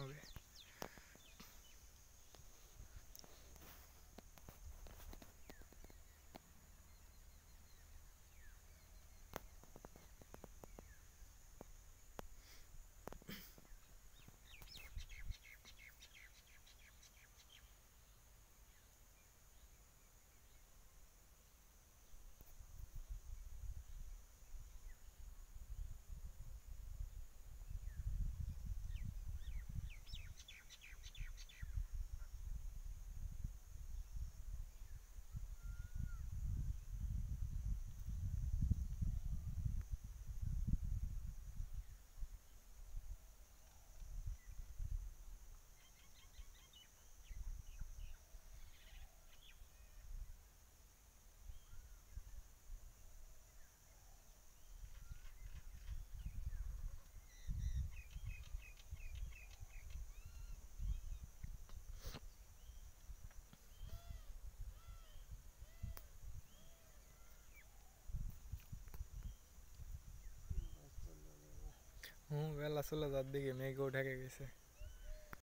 হবে হুম বেলা চলে যার দিকে মেঘও ঢেকে গেছে।